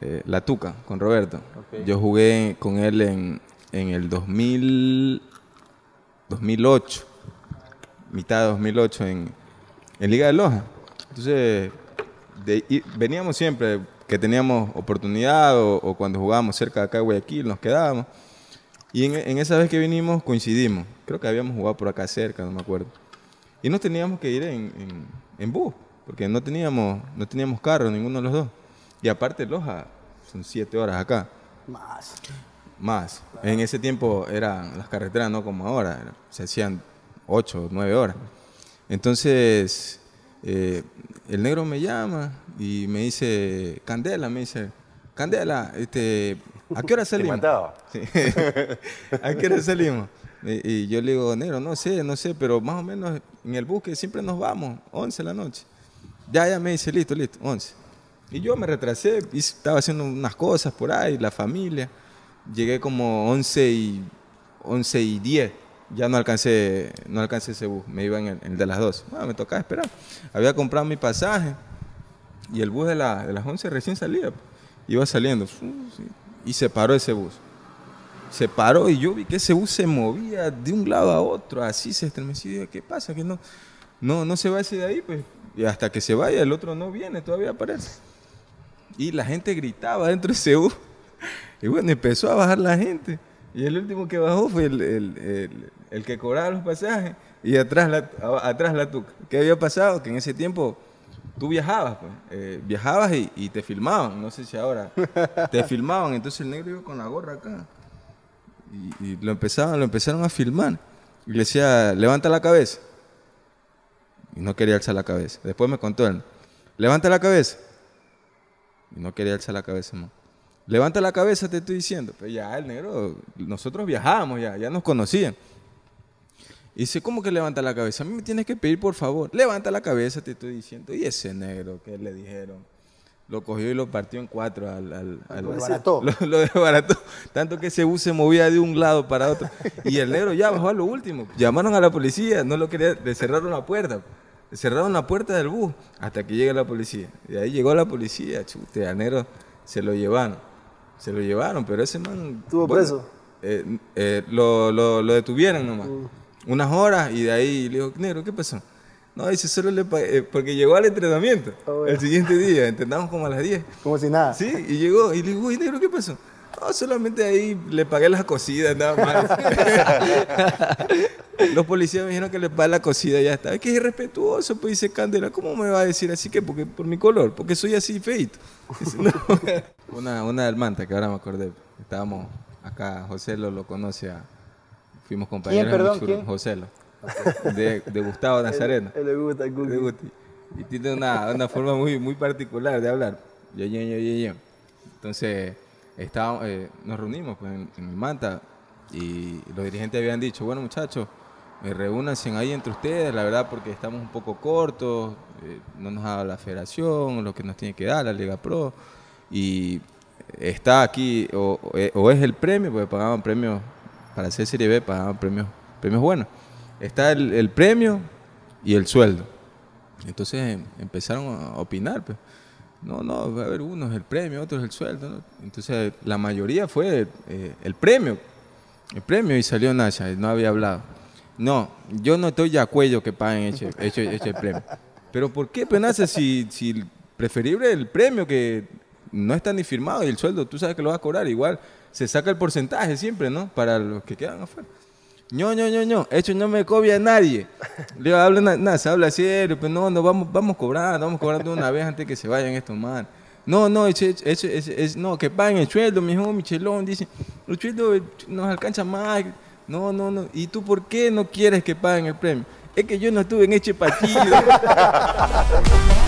eh, La Tuca, con Roberto. Yo jugué con él en, en el 2000, 2008, mitad de 2008 en, en Liga de Loja. Entonces, de- y veníamos siempre que teníamos oportunidad o, o cuando jugábamos cerca de acá de Guayaquil, nos quedábamos. Y en, en esa vez que vinimos coincidimos. Creo que habíamos jugado por acá cerca, no me acuerdo. Y nos teníamos que ir en, en, en bus, porque no teníamos, no teníamos carro, ninguno de los dos. Y aparte, Loja son siete horas acá, Más. más. En ese tiempo eran las carreteras no como ahora, se hacían ocho, nueve horas. Entonces, eh, el negro me llama y me dice, Candela, me dice, Candela, este, ¿a qué hora Te salimos? Sí. ¿A qué hora salimos? Y, y yo le digo, negro, no sé, no sé, pero más o menos en el bus que siempre nos vamos, 11 de la noche. Ya, ya me dice, listo, listo, 11. Y yo me retrasé, estaba haciendo unas cosas por ahí, la familia. Llegué como 11 y, 11 y 10. Ya no alcancé, no alcancé ese bus, me iba en el, de las 12. Bueno, me tocaba esperar. Había comprado mi pasaje y el bus de, la- de las 11 recién salía. Iba saliendo y se paró ese bus se paró y yo vi que ese bus se movía de un lado a otro, así se estremeció. ¿qué pasa? Que no, no, no se va ese de ahí, pues. Y hasta que se vaya, el otro no viene, todavía aparece. Y la gente gritaba dentro de ese bus. Y bueno, empezó a bajar la gente. Y el último que bajó fue el, el- el- el que cobraba los pasajes y atrás la, a- atrás la tuca. ¿Qué había pasado? Que en ese tiempo tú viajabas, pues. Eh, viajabas y, y te filmaban. No sé si ahora te filmaban. Entonces el negro iba con la gorra acá y, y lo empezaron, lo empezaron a filmar. Y le decía, levanta la cabeza. Y no quería alzar la cabeza. Después me contó él, levanta la cabeza. Y no quería alzar la cabeza, no. Levanta la cabeza, te estoy diciendo. Pero ya el negro, nosotros viajábamos ya, ya nos conocían. Y dice, ¿cómo que levanta la cabeza? A mí me tienes que pedir, por favor. Levanta la cabeza, te estoy diciendo. Y ese negro, que le dijeron? Lo cogió y lo partió en cuatro al... al, al- Lo desbarató. Lo, lo desbarató. Tanto que ese bus se movía de un lado para otro. Y el negro ya bajó a lo último. Llamaron a la policía, no lo quería, le cerraron la puerta. Cerraron la puerta del bus hasta que llegue la policía. Y ahí llegó la policía, chute, al negro se lo llevaron. Se lo llevaron, pero ese man... ¿Estuvo preso? eh, eh, lo, lo, lo detuvieron nomás. Unas horas y de ahí le digo, negro, ¿qué pasó? No, dice, solo le pagué, eh, porque llegó al entrenamiento bueno. el siguiente día, entrenamos como a las 10. Como si nada. Sí, y llegó y le digo, uy, negro, ¿qué pasó? No, solamente ahí le pagué las cocidas, nada más. Los policías me dijeron que le pagué la cocida y ya está. Es que es irrespetuoso, pues dice Candela, ¿cómo me va a decir así que? Porque por mi color, porque soy así feito. Una, una del Manta, que ahora me acordé. Estábamos acá, José lo, lo conoce a... Fuimos compañeros perdón, en Michuro. quién? José lo. De, de Gustavo Nazareno. Él le gusta el. De Guti. Y tiene una, una forma muy, muy particular de hablar. Yo, yo, yo, yo, yo. Entonces, eh, nos reunimos pues, en, Manta y los dirigentes habían dicho, bueno muchachos, eh, reúnanse ahí entre ustedes, la verdad porque estamos un poco cortos, eh, no nos ha dado la federación, lo que nos tiene que dar la Liga Pro, y está aquí, o, es- el premio, porque pagaban premios, para hacer Serie B pagaban premios, premios buenos. Está el, el premio y el sueldo. Entonces em- empezaron a opinar. Pues. No, no, va a haber uno es el premio, otro es el sueldo. ¿no? Entonces la mayoría fue eh, el premio. El premio y salió Nasha, no había hablado. No, yo no estoy de acuerdo que paguen ese, ese, ese premio. Pero ¿por qué, Penaza, si, si preferible el premio que no está ni firmado y el sueldo tú sabes que lo vas a cobrar? Igual se saca el porcentaje siempre, ¿no? Para los que quedan afuera. No, no, no, no, eso no me cobra a nadie. Le habla na- nada, se habla serio, pero no, no, vamos, vamos cobrando, vamos cobrando una vez antes que se vayan estos man. No, no, ese- ese- ese- no, que paguen el sueldo, mi hijo Michelón, dice, el sueldo nos alcanza más. No, no, no. ¿Y tú por qué no quieres que paguen el premio? Es que yo no estuve en este partido.